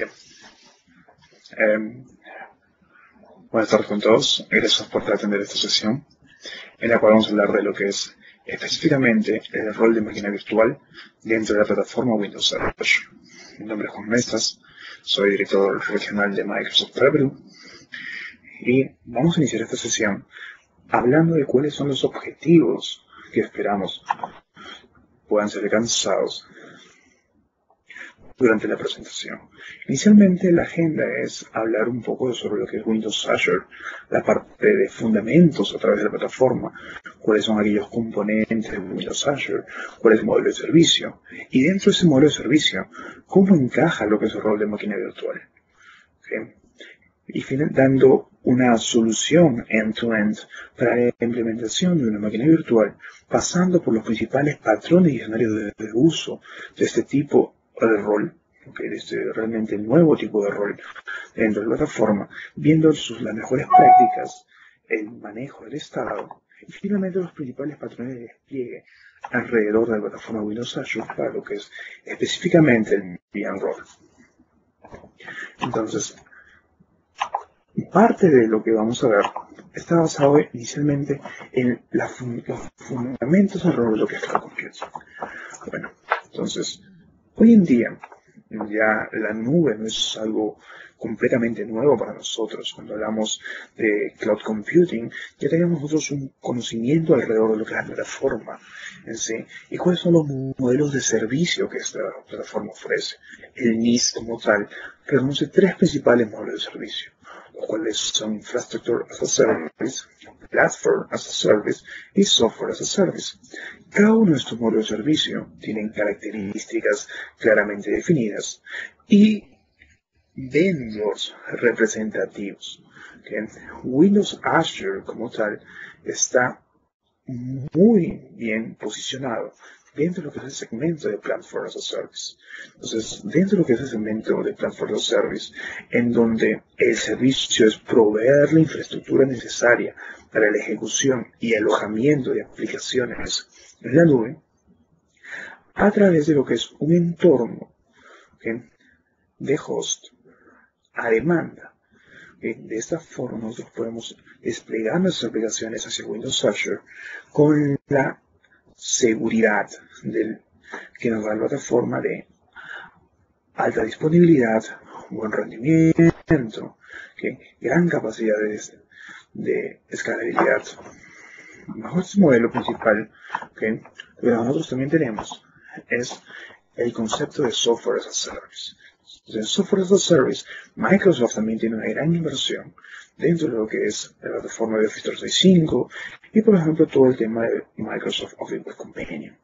Bien. Eh, buenas tardes con todos. Gracias por atender esta sesión en la cual vamos a hablar de lo que es específicamente el rol de máquina virtual dentro de la plataforma Windows Server. Mi nombre es Juan Mestras, soy director regional de Microsoft para y vamos a iniciar esta sesión hablando de cuáles son los objetivos que esperamos puedan ser alcanzados durante la presentación. Inicialmente la agenda es hablar un poco sobre lo que es Windows Azure, la parte de fundamentos a través de la plataforma, cuáles son aquellos componentes de Windows Azure, cuál es el modelo de servicio, y dentro de ese modelo de servicio, cómo encaja lo que es el rol de máquina virtual. Y dando una solución end-to-end para la implementación de una máquina virtual, pasando por los principales patrones y escenarios de, de uso de este tipo de rol, okay, de este realmente nuevo tipo de rol dentro de la plataforma, viendo sus, las mejores prácticas, el manejo del estado y finalmente los principales patrones de despliegue alrededor de la plataforma Windows Azure para lo que es específicamente el VM. Entonces, parte de lo que vamos a ver está basado inicialmente en la, los fundamentos alrededor de lo que es Cloud Computing. Bueno, entonces, Hoy en día ya la nube no es algo completamente nuevo para nosotros. Cuando hablamos de cloud computing, ya tenemos nosotros un conocimiento alrededor de lo que es la plataforma en sí y cuáles son los modelos de servicio que esta plataforma ofrece. El NIS como tal reconoce tres principales modelos de servicio, los cuales son Infrastructure as a Service, Platform as a Service y Software as a Service. Cada uno de estos modelos de servicio tienen características claramente definidas y vendors representativos. Windows Azure como tal está muy bien posicionado dentro de lo que es el segmento de Platform as a Service. Entonces, dentro de lo que es el segmento de Platform as a Service, en donde el servicio es proveer la infraestructura necesaria para la ejecución y alojamiento de aplicaciones en la nube, a través de lo que es un entorno de host a demanda. De esta forma nosotros podemos desplegar nuestras aplicaciones hacia Windows Azure con la seguridad del, que nos da la plataforma de alta disponibilidad, buen rendimiento, gran capacidad de, escalabilidad. Bajo este modelo principal, que nosotros también tenemos es el concepto de software as a service. En software as a service, Microsoft también tiene una gran inversión dentro de lo que es la plataforma de Office 365 y, por ejemplo, todo el tema de Microsoft Office Web Companion.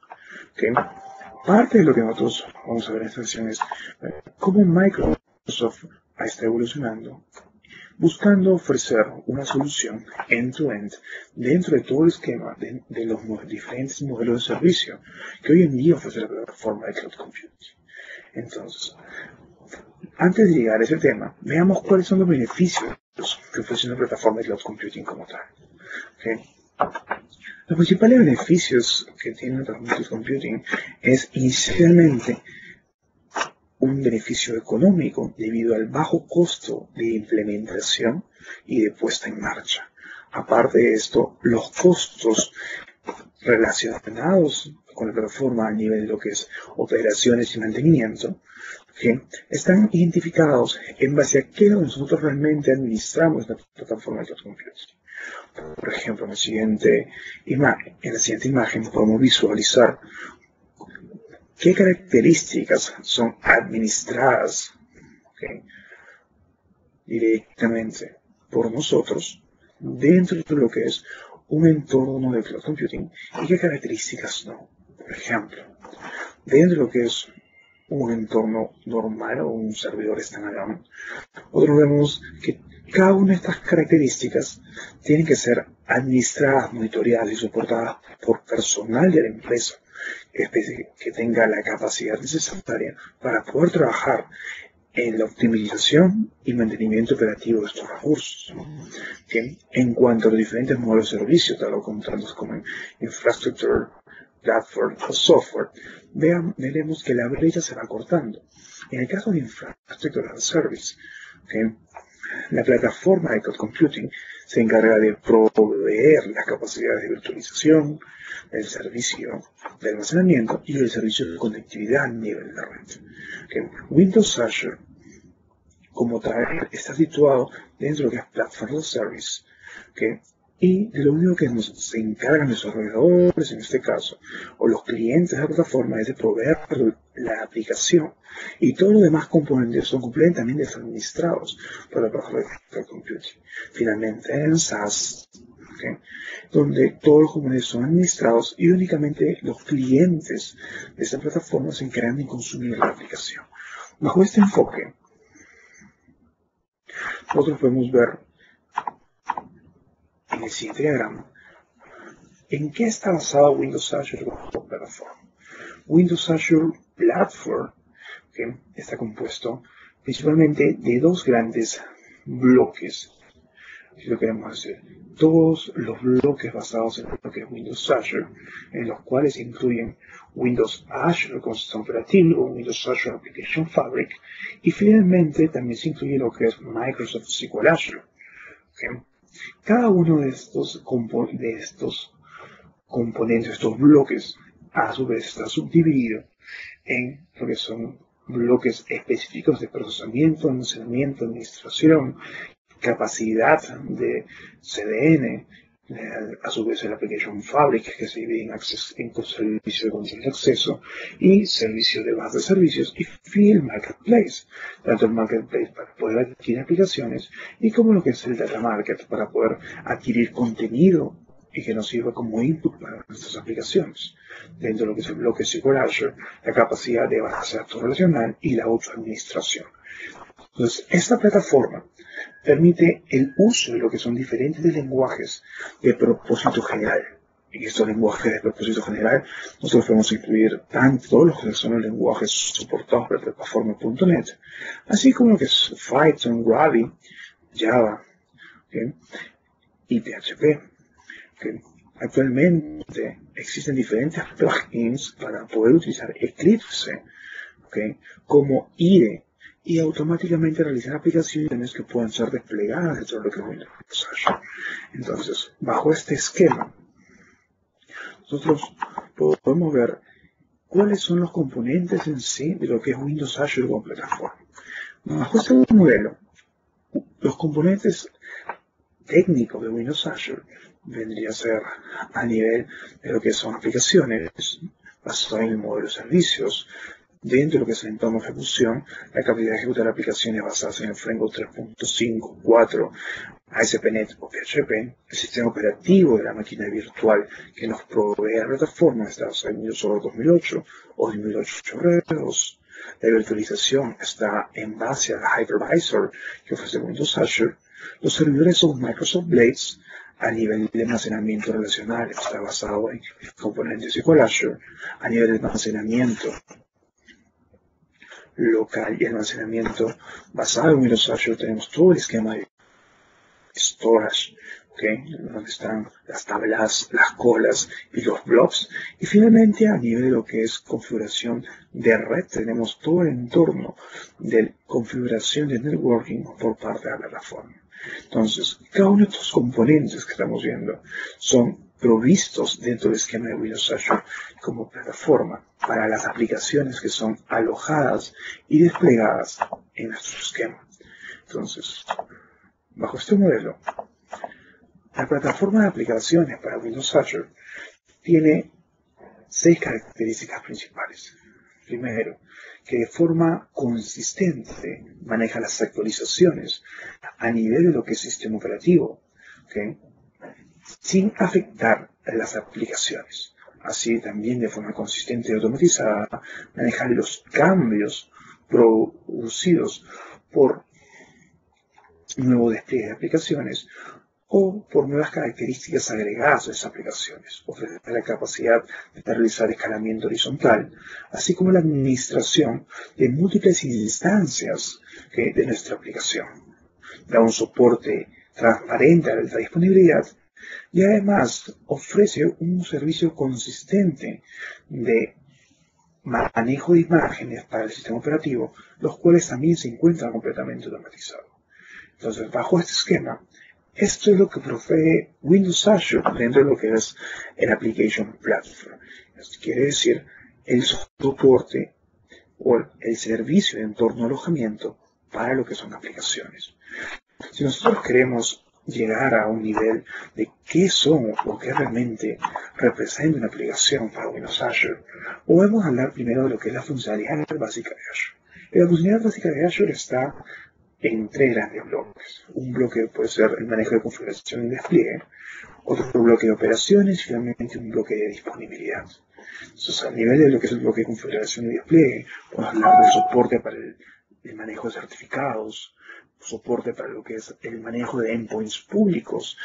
Parte de lo que nosotros vamos a ver en esta sesión es eh, cómo Microsoft está evolucionando buscando ofrecer una solución end-to-end dentro de todo el esquema de, de, los diferentes modelos de servicio que hoy en día ofrece la plataforma de Cloud Computing. Entonces, antes de llegar a ese tema, veamos cuáles son los beneficios que ofrece una plataforma de cloud computing como tal. Los principales beneficios que tiene cloud computing es inicialmente un beneficio económico debido al bajo costo de implementación y de puesta en marcha. Aparte de esto, los costos relacionados con la plataforma a nivel de lo que es operaciones y mantenimiento están identificados en base a qué nosotros realmente administramos la plataforma de computing. Por ejemplo, en la siguiente imagen, en la siguiente imagen podemos visualizar qué características son administradas directamente por nosotros dentro de lo que es un entorno de cloud computing y qué características no. Por ejemplo, dentro de lo que es un entorno normal o un servidor standalone, nosotros vemos que cada una de estas características tienen que ser administradas, monitoreadas y soportadas por personal de la empresa que tenga la capacidad necesaria para poder trabajar en la optimización y mantenimiento operativo de estos recursos. En cuanto a los diferentes modelos de servicio, tal como como infrastructure, platform o software, vean, veremos que la brecha se va cortando. En el caso de Infrastructure as a Service, la plataforma de Cloud Computing se encarga de proveer las capacidades de virtualización, del servicio de almacenamiento y del servicio de conectividad a nivel de red. Windows Azure, como tal, está situado dentro de es Platform as a Service, y de lo único que nos se encargan los desarrolladores, en este caso, o los clientes de la plataforma, es de proveer la aplicación. Y todos los demás componentes son completamente administrados por la plataforma de computing. Finalmente, en SaaS, donde todos los componentes son administrados y únicamente los clientes de esta plataforma se encargan de consumir la aplicación. Bajo este enfoque, nosotros podemos ver en el siguiente diagrama, ¿en qué está basado Windows Azure como plataforma? Windows Azure Platform está compuesto principalmente de dos grandes bloques, si lo queremos decir. Todos los bloques basados en lo que es Windows Azure, en los cuales incluyen Windows Azure como sistema operativo, Windows Azure Application Fabric, y finalmente también se incluye lo que es Microsoft SQL Azure. Cada uno de estos, de estos componentes, estos bloques, a su vez está subdividido en lo que son bloques específicos de procesamiento, almacenamiento, administración, capacidad de CDN, a su vez el Application Fabric, que se divide en, en servicio de control de acceso y servicio de base de servicios, y Field Marketplace, tanto el Marketplace para poder adquirir aplicaciones y como lo que es el Data Market para poder adquirir contenido y que nos sirva como input para nuestras aplicaciones. Dentro de lo que es el bloque SQL Azure, la capacidad de base de datos relacional y la autoadministración. Entonces, esta plataforma permite el uso de lo que son diferentes lenguajes de propósito general. En estos lenguajes de propósito general, nosotros podemos incluir tanto los que son los lenguajes soportados por la plataforma.net, así como lo que es Python, Ruby, Java y PHP. Actualmente existen diferentes plugins para poder utilizar Eclipse como IDE y automáticamente realizar aplicaciones que puedan ser desplegadas dentro de lo que es Windows Azure. Entonces, bajo este esquema, nosotros podemos ver cuáles son los componentes en sí de lo que es Windows Azure como plataforma. Bajo este modelo, los componentes técnicos de Windows Azure vendría a ser a nivel de lo que son aplicaciones basadas en el modelo de servicios, Dentro de lo que es el entorno de ejecución, la capacidad de ejecutar aplicaciones basadas en el framework 3.5, 4, ASP.NET o PHP, el sistema operativo de la máquina virtual que nos provee la plataforma está en Server 2008 o 2008 2. La virtualización está en base al hypervisor que ofrece Windows Azure. Los servidores son Microsoft Blades a nivel de almacenamiento relacional, está basado en componentes SQL Azure. A nivel de almacenamiento, local y almacenamiento basado en Windows Azure tenemos todo el esquema de storage, ¿okay? donde están las tablas, las colas y los blobs. Y finalmente a nivel de lo que es configuración de red tenemos todo el entorno de configuración de networking por parte de la plataforma. Entonces, cada uno de estos componentes que estamos viendo son provistos dentro del esquema de Windows Azure como plataforma para las aplicaciones que son alojadas y desplegadas en nuestro esquema. Entonces, bajo este modelo, la plataforma de aplicaciones para Windows Azure tiene seis características principales. Primero, que de forma consistente maneja las actualizaciones a nivel de lo que es sistema operativo, sin afectar las aplicaciones. Así también de forma consistente y automatizada manejar los cambios producidos por nuevo despliegue de aplicaciones o por nuevas características agregadas a esas aplicaciones, ofrecer la capacidad de realizar escalamiento horizontal, así como la administración de múltiples instancias de nuestra aplicación. Da un soporte transparente a la disponibilidad y además ofrece un servicio consistente de manejo de imágenes para el sistema operativo, los cuales también se encuentran completamente automatizados. Entonces, bajo este esquema, esto es lo que provee Windows Azure dentro de lo que es el Application Platform. Esto quiere decir el soporte o el servicio de entorno de alojamiento para lo que son aplicaciones. Si nosotros queremos llegar a un nivel de qué son o qué realmente representa una aplicación para Windows Azure, podemos hablar primero de lo que es la funcionalidad básica de Azure. la funcionalidad básica de Azure está en tres grandes bloques. Un bloque puede ser el manejo de configuración y despliegue, otro bloque de operaciones y finalmente un bloque de disponibilidad. Entonces, a nivel de lo que es el bloque de configuración y despliegue, podemos hablar del soporte para el, manejo de certificados, soporte para lo que es el manejo de endpoints públicos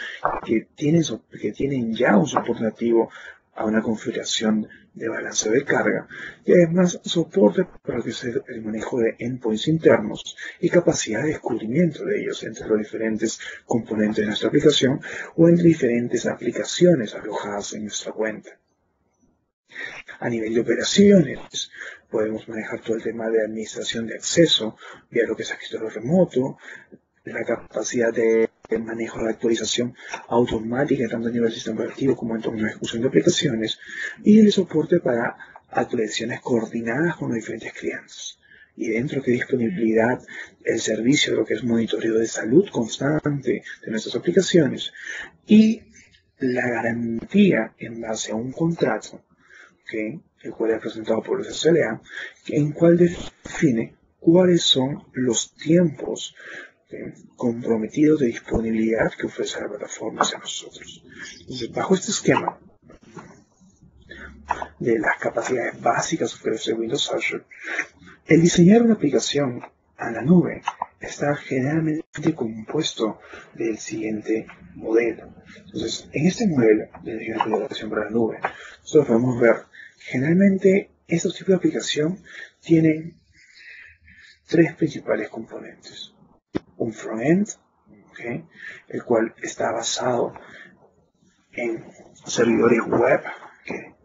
que tienen, que tienen ya un soporte nativo a una configuración de balance de carga y además soporte para lo que es el manejo de endpoints internos y capacidad de descubrimiento de ellos entre los diferentes componentes de nuestra aplicación o entre diferentes aplicaciones alojadas en nuestra cuenta. A nivel de operaciones, podemos manejar todo el tema de administración de acceso vía lo que es escritorio remoto, la capacidad de manejo de actualización automática tanto a nivel sistema operativo como en torno a ejecución de aplicaciones y el soporte para actualizaciones coordinadas con los diferentes clientes. Y dentro de disponibilidad, el servicio, lo que es monitoreo de salud constante de nuestras aplicaciones y la garantía en base a un contrato que el cual es presentado por el SLA, en cual define cuáles son los tiempos comprometidos de disponibilidad que ofrece la plataforma hacia nosotros. Entonces, bajo este esquema de las capacidades básicas que ofrece Windows Azure, el diseñar una aplicación a la nube está generalmente compuesto del siguiente modelo. Entonces, en este modelo de diseño de aplicación para la nube, nosotros podemos ver Generalmente, estos tipos de aplicación tienen tres principales componentes. Un frontend, el cual está basado en servidores web que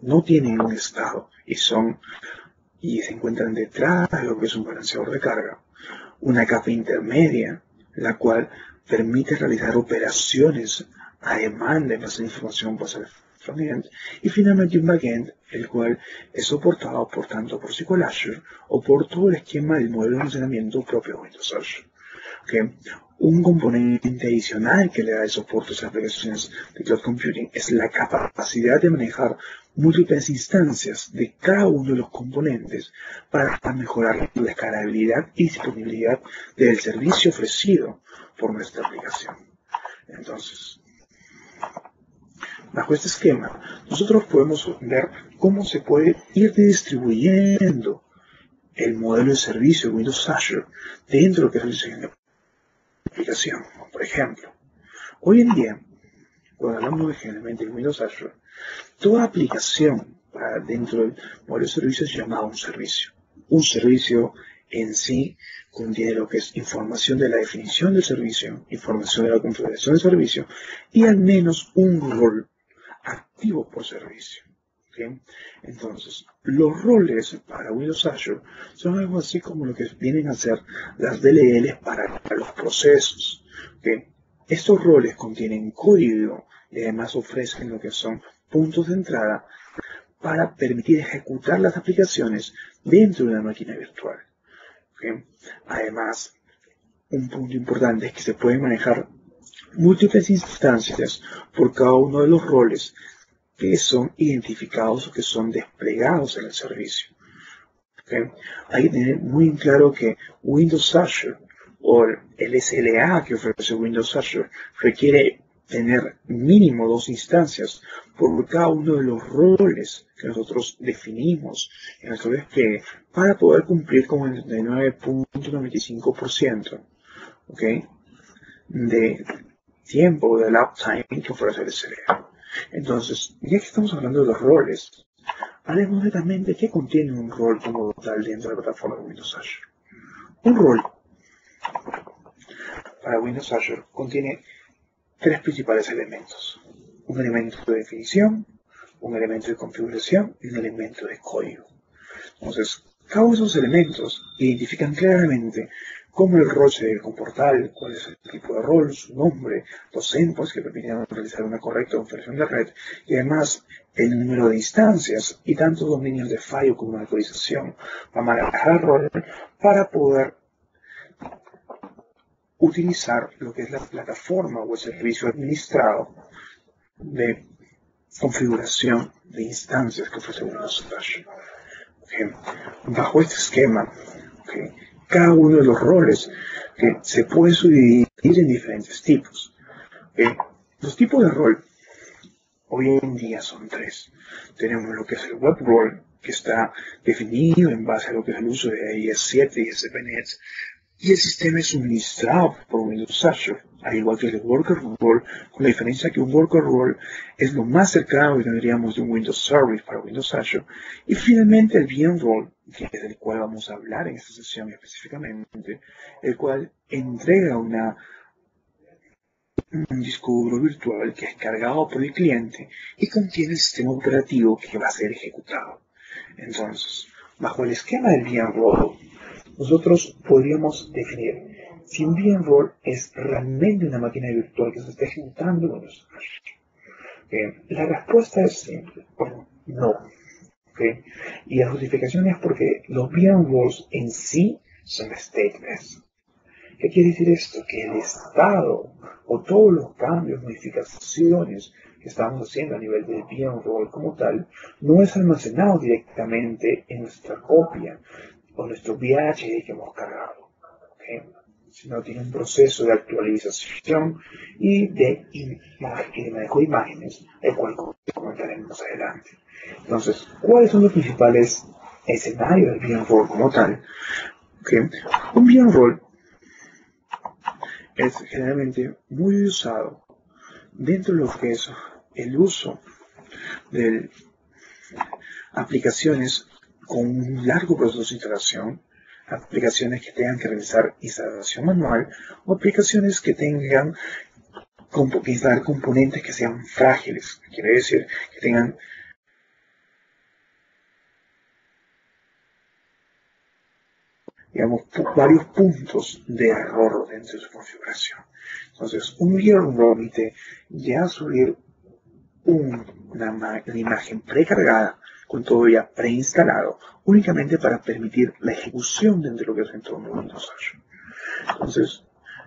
no tienen un estado y son y se encuentran detrás de lo que es un balanceador de carga. Una capa intermedia, la cual permite realizar operaciones a demanda en base información basada y finalmente un backend, el cual es soportado por tanto por SQL Azure o por todo el esquema del modelo de almacenamiento propio de Windows Azure. Un componente adicional que le da el soporte a las aplicaciones de cloud computing es la capacidad de manejar múltiples instancias de cada uno de los componentes para mejorar la escalabilidad y disponibilidad del servicio ofrecido por nuestra aplicación. Entonces, Bajo este esquema, nosotros podemos ver cómo se puede ir distribuyendo el modelo de servicio Windows Azure dentro de lo que es el diseño de aplicación. Por ejemplo, hoy en día, cuando hablamos generalmente de Windows Azure, toda aplicación para dentro del modelo de servicio es llamada un servicio. Un servicio en sí contiene lo que es información de la definición del servicio, información de la configuración del servicio y al menos un rol activo por servicio. Entonces, los roles para Windows Azure son algo así como lo que vienen a ser las DLLs para, los procesos. Estos roles contienen código y además ofrecen lo que son puntos de entrada para permitir ejecutar las aplicaciones dentro de una máquina virtual. Además, un punto importante es que se pueden manejar múltiples instancias por cada uno de los roles que son identificados o que son desplegados en el servicio. Hay que tener muy claro que Windows Azure o el SLA que ofrece Windows Azure requiere tener mínimo dos instancias por cada uno de los roles que nosotros definimos en nuestro despliegue para poder cumplir con el 99.95% de tiempo del uptime que ofrece el SLA. Entonces, ya que estamos hablando de los roles, hablemos directamente de qué contiene un rol como tal dentro de la plataforma de Windows Azure. Un rol para Windows Azure contiene tres principales elementos. Un elemento de definición, un elemento de configuración y un elemento de código. Entonces, cada uno de esos elementos identifican claramente cómo el rol se debe comportar, cuál es el tipo de rol, su nombre, los endpoints que permitirán realizar una correcta configuración de red y además el número de instancias y tantos dominios de fallo como de actualización para manejar el rol para poder utilizar lo que es la plataforma o el servicio administrado de configuración de instancias que ofrece Windows Flash. Bajo este esquema, cada uno de los roles que se puede subdividir en diferentes tipos. Los tipos de rol hoy en día son tres. Tenemos lo que es el web role, que está definido en base a lo que es el uso de IS7 y SPNet, y el sistema es suministrado por Windows Azure, al igual que el Worker Role, con la diferencia que un Worker Role es lo más cercano que tendríamos de un Windows Service para Windows Azure. Y finalmente el VM Role, del cual vamos a hablar en esta sesión específicamente, el cual entrega una, un disco virtual que es cargado por el cliente y contiene el sistema operativo que va a ser ejecutado. Entonces, bajo el esquema del VM Role, nosotros podríamos definir si un VMware es realmente una máquina virtual que se está ejecutando con la respuesta es simple, no. Y la justificación es porque los VMwares en sí son stateless. ¿Qué quiere decir esto? Que el estado o todos los cambios, modificaciones que estamos haciendo a nivel del VMware como tal, no es almacenado directamente en nuestra copia, o nuestro VHD que hemos cargado, sino tiene un proceso de actualización y de, manejo de imágenes, el cual comentaremos más adelante. Entonces, ¿cuáles son los principales escenarios del VMroll como tal? Un VMroll es generalmente muy usado dentro de lo que es el uso de aplicaciones con un largo proceso de instalación, aplicaciones que tengan que realizar instalación manual o aplicaciones que tengan que instalar componentes que sean frágiles, quiere decir que tengan digamos, varios puntos de error dentro de su configuración. Entonces, un VRM permite ya subir una, imagen precargada con todo ya preinstalado, únicamente para permitir la ejecución dentro de lo que es el entorno de Windows Azure. Entonces,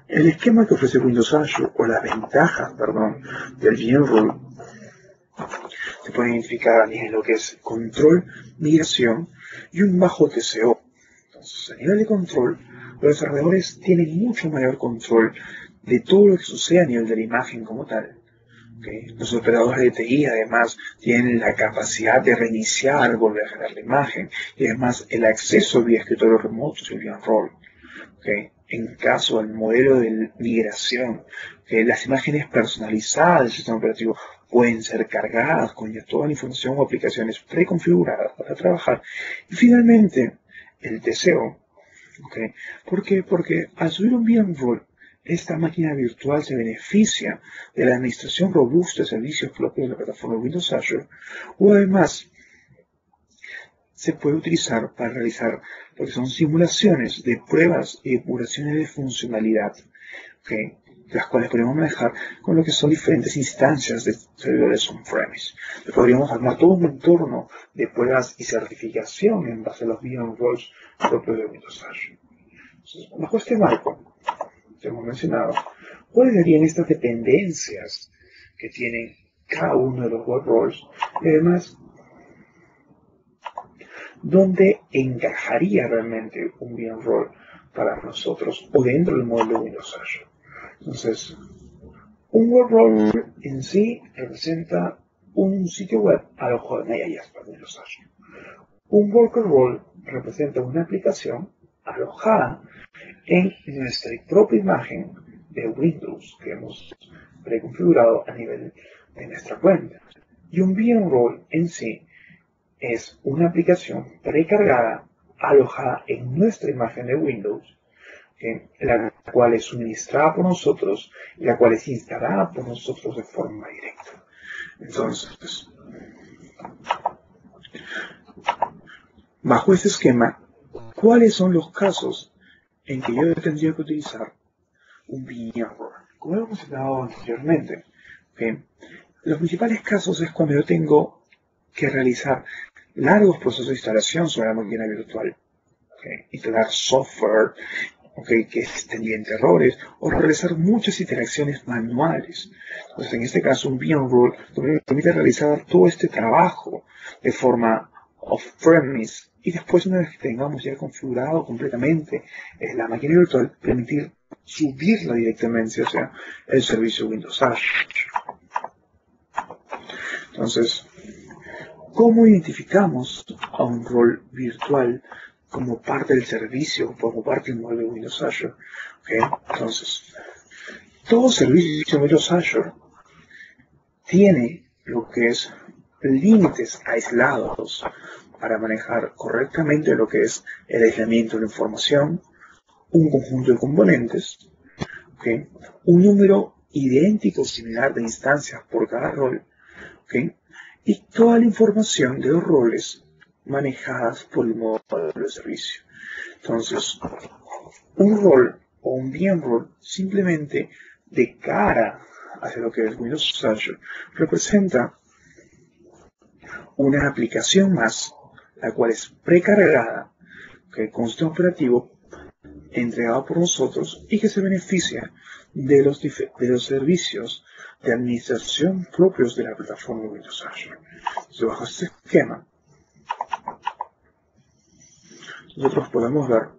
el esquema que ofrece Windows Azure, o las ventajas, perdón, del VMroll, se pueden identificar a nivel de lo que es control, migración y un bajo TCO. Entonces, a nivel de control, los desarrolladores tienen mucho mayor control de todo lo que sucede a nivel de la imagen como tal los operadores de TI además tienen la capacidad de reiniciar, volver a generar la imagen y además el acceso vía escritorio remoto y vía rol. En caso del modelo de migración, las imágenes personalizadas del sistema operativo pueden ser cargadas con ya toda la información o aplicaciones preconfiguradas para trabajar. Y finalmente, el deseo. ¿Por qué? Porque al subir un VMware esta máquina virtual se beneficia de la administración robusta de servicios propios de la plataforma Windows Azure o además se puede utilizar para realizar lo que son simulaciones de pruebas y depuraciones de funcionalidad, las cuales podemos manejar con lo que son diferentes instancias de servidores on-premise. Podríamos armar todo un entorno de pruebas y certificación en base a los VMware propios de Windows Azure. bajo este marco, hemos mencionado, cuáles serían estas dependencias que tienen cada uno de los web roles y además dónde encajaría realmente un bien role para nosotros o dentro del modelo de Windows Azure. Entonces, un web role en sí representa un sitio web alojado en IIS para Windows Azure. Un worker role representa una aplicación alojada en nuestra propia imagen de Windows que hemos preconfigurado a nivel de nuestra cuenta. Y un VMroll en sí es una aplicación precargada alojada en nuestra imagen de Windows, la cual es suministrada por nosotros y la cual es instalada por nosotros de forma directa. Entonces, bajo este esquema, ¿cuáles son los casos en que yo tendría que utilizar un VMware? Como hemos mencionado anteriormente, los principales casos es cuando yo tengo que realizar largos procesos de instalación sobre la máquina virtual, instalar software, que estén bien errores, o realizar muchas interacciones manuales. Entonces, en este caso, un VMware me permite realizar todo este trabajo de forma off-premise y después, una vez que tengamos ya configurado completamente eh, la máquina virtual, permitir subirla directamente, o sea, el servicio Windows Azure. Entonces, ¿cómo identificamos a un rol virtual como parte del servicio, como parte del modelo de Windows Azure? Entonces, todo servicio de Windows Azure tiene lo que es límites aislados para manejar correctamente lo que es el aislamiento de la información, un conjunto de componentes, un número idéntico o similar de instancias por cada rol, y toda la información de los roles manejadas por el módulo de servicio. Entonces, un rol o un bien rol simplemente de cara hacia lo que es Windows Azure representa una aplicación más, la cual es precargada, que consta operativo entregado por nosotros y que se beneficia de los, de los servicios de administración propios de la plataforma Windows Azure. Entonces, bajo este esquema, nosotros podemos ver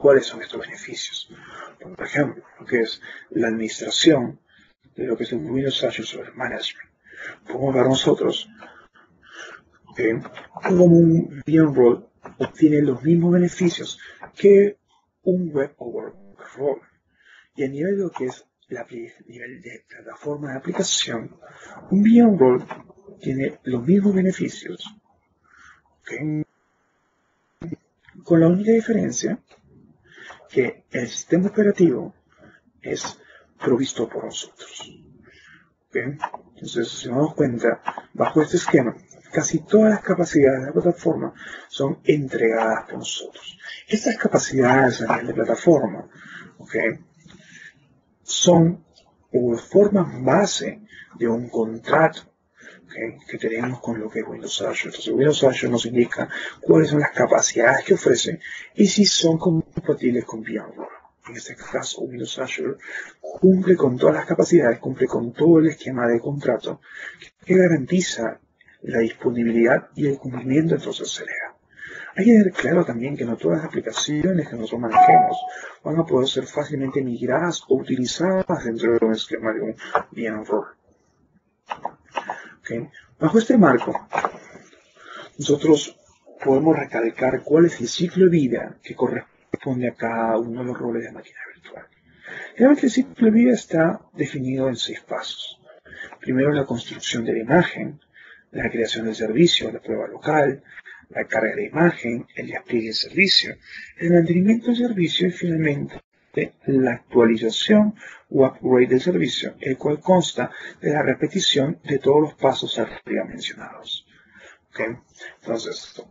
cuáles son estos beneficios. Por ejemplo, lo que es la administración de lo que es el Windows Azure Server Management. Podemos ver nosotros como un VMrole obtiene los mismos beneficios que un Web Role. Y a nivel de lo que es la nivel de plataforma de aplicación, un VMrole tiene los mismos beneficios con la única diferencia que el sistema operativo es provisto por nosotros. Entonces, si nos damos cuenta, bajo este esquema, casi todas las capacidades de la plataforma son entregadas por nosotros. Estas capacidades a nivel de plataforma son o forman base de un contrato que tenemos con lo que es Windows Azure. Entonces, Windows Azure nos indica cuáles son las capacidades que ofrece y si son compatibles con VMware. En este caso, Windows Azure cumple con todas las capacidades, cumple con todo el esquema de contrato que garantiza la disponibilidad y el cumplimiento, entonces se lea. Hay que tener claro también que no todas las aplicaciones que nosotros manejemos van a poder ser fácilmente migradas o utilizadas dentro de un esquema de un VMware. Bajo este marco, nosotros podemos recalcar cuál es el ciclo de vida que corresponde a cada uno de los roles de máquina virtual. Realmente el ciclo de vida está definido en seis pasos. Primero la construcción de la imagen, la creación del servicio, la prueba local, la carga de imagen, el despliegue del servicio, el mantenimiento del servicio y finalmente la actualización o upgrade del servicio, el cual consta de la repetición de todos los pasos arriba mencionados. Entonces,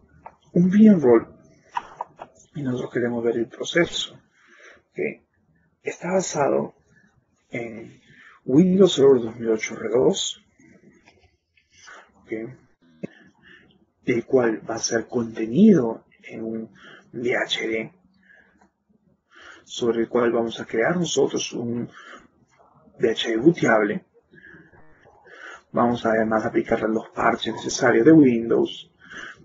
un VMroll, y nosotros queremos ver el proceso, está basado en Windows Server 2008 R2, el cual va a ser contenido en un VHD sobre el cual vamos a crear nosotros un VHD bootable. Vamos además a aplicar los parches necesarios de Windows.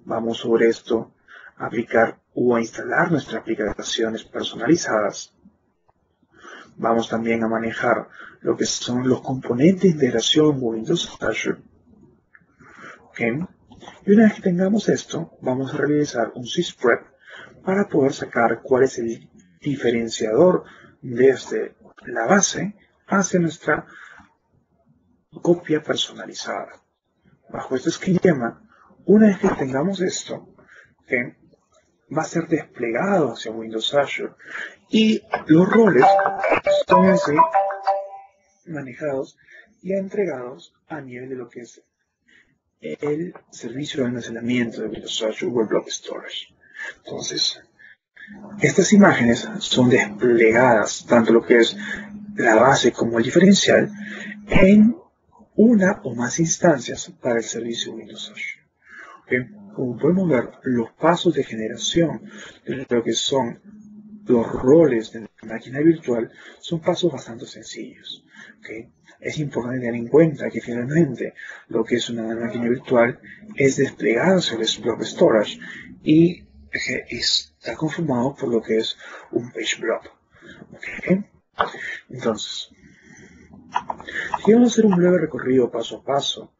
Vamos sobre esto a aplicar o a instalar nuestras aplicaciones personalizadas. Vamos también a manejar lo que son los componentes de integración Windows Azure. Y una vez que tengamos esto, vamos a realizar un sysprep para poder sacar cuál es el diferenciador desde la base hacia nuestra copia personalizada. Bajo este esquema, una vez que tengamos esto, va a ser desplegado hacia Windows Azure y los roles son así manejados y entregados a nivel de lo que es el servicio de almacenamiento de Windows Azure Web Block Storage. Entonces, estas imágenes son desplegadas, tanto lo que es la base como el diferencial, en una o más instancias para el servicio Windows Azure. Como podemos ver, los pasos de generación de lo que son los roles de la máquina virtual son pasos bastante sencillos. Es importante tener en cuenta que finalmente lo que es una máquina virtual es desplegado sobre block storage y está conformado por lo que es un page blob. Entonces, si vamos a hacer un breve recorrido paso a paso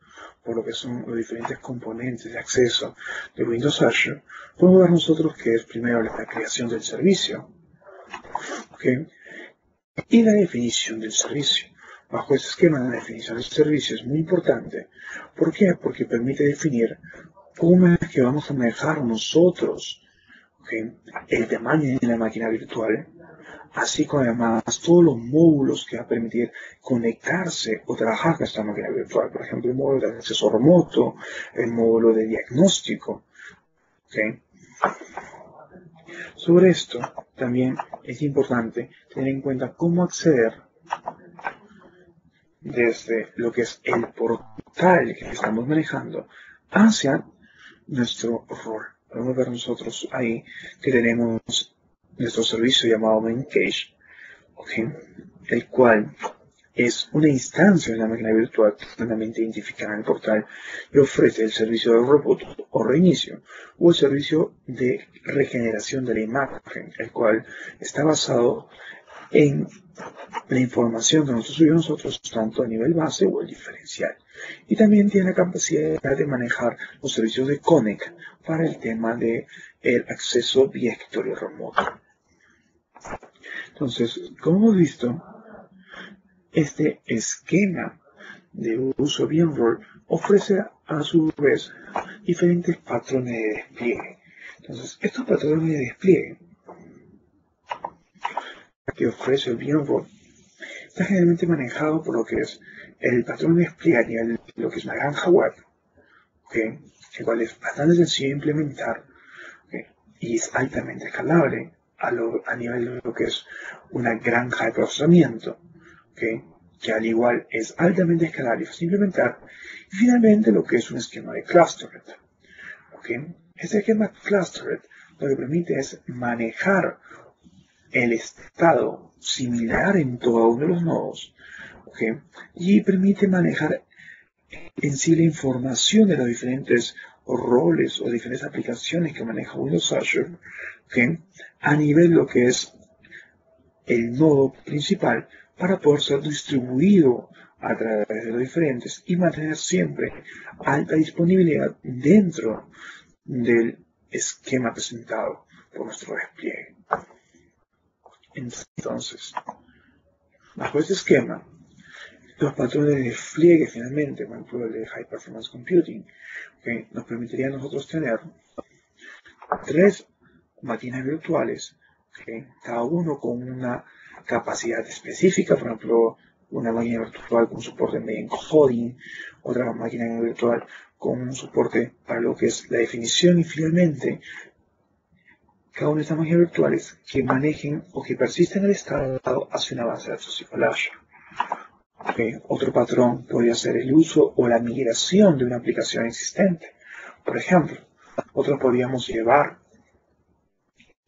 por lo que son los diferentes componentes de acceso de Windows Azure, podemos ver nosotros que es primero la creación del servicio y la definición del servicio. Bajo este esquema de definición del servicio es muy importante. ¿Por qué? Porque permite definir cómo es que vamos a manejar nosotros el tamaño de la máquina virtual, así como además todos los módulos que va a permitir conectarse o trabajar con esta máquina virtual. Por ejemplo, el módulo de acceso remoto, el módulo de diagnóstico. Sobre esto, también es importante tener en cuenta cómo acceder desde lo que es el portal que estamos manejando hacia nuestro rol. Podemos ver nosotros ahí que tenemos nuestro servicio llamado Maincage, el cual es una instancia de la máquina virtual totalmente identificada en el portal y ofrece el servicio de reboot o reinicio o el servicio de regeneración de la imagen, el cual está basado en la información que nosotros subimos nosotros tanto a nivel base o el diferencial. Y también tiene la capacidad de manejar los servicios de Connect para el tema de el acceso vía escritorio remoto. Entonces, como hemos visto, este esquema de uso VMware ofrece a su vez diferentes patrones de despliegue. Entonces, estos patrones de despliegue que ofrece el VMware está generalmente manejado por lo que es el patrón de despliegue nivel lo que es una granja web, el cual es bastante sencillo de implementar y es altamente escalable a, nivel de lo que es una granja de procesamiento, que al igual es altamente escalable y fácil implementar. Y finalmente lo que es un esquema de clustered. Este esquema clustered lo que permite es manejar el estado similar en todo uno de los nodos y permite manejar en sí la información de los diferentes roles o diferentes aplicaciones que maneja Windows Azure a nivel lo que es el nodo principal para poder ser distribuido a través de los diferentes y mantener siempre alta disponibilidad dentro del esquema presentado por nuestro despliegue. Entonces, bajo este esquema, los patrones de despliegue finalmente, por ejemplo el de High Performance Computing, que nos permitiría a nosotros tener tres máquinas virtuales, cada uno con una capacidad específica, por ejemplo, una máquina virtual con soporte en encoding, otra máquina virtual con un soporte para lo que es la definición y finalmente cada una de estas máquinas virtuales que manejen o que persisten en el estado hacia una base de datos Otro patrón podría ser el uso o la migración de una aplicación existente. Por ejemplo, otros podríamos llevar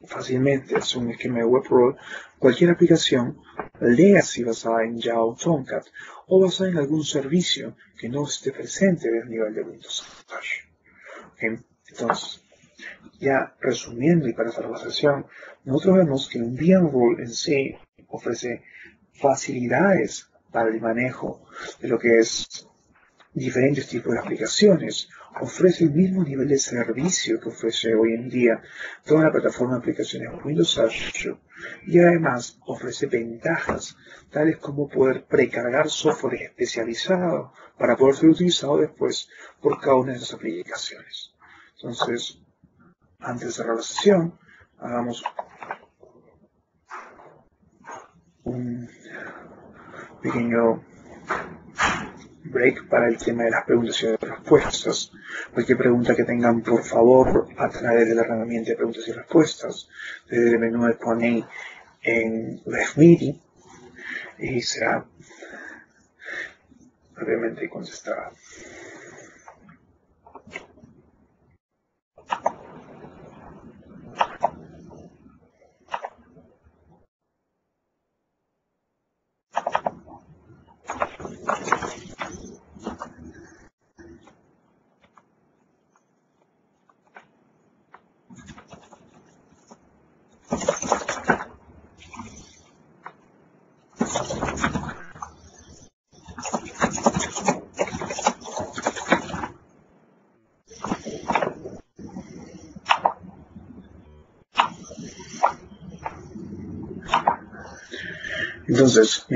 fácilmente es un esquema de web roll cualquier aplicación legacy basada en Java Tomcat o basada en algún servicio que no esté presente en el nivel de Windows Entonces, ya resumiendo y para cerrar la sesión, nosotros vemos que un VMware en sí ofrece facilidades para el manejo de lo que es diferentes tipos de aplicaciones, ofrece el mismo nivel de servicio que ofrece hoy en día toda la plataforma de aplicaciones Windows Azure y además ofrece ventajas tales como poder precargar software especializado para poder ser utilizado después por cada una de esas aplicaciones. Entonces, antes de cerrar la sesión, hagamos un pequeño break para el tema de las preguntas y respuestas. Cualquier pregunta que tengan, por favor, a través de la herramienta de preguntas y respuestas, desde el menú de Q&A en Live y será brevemente contestada. Entonces,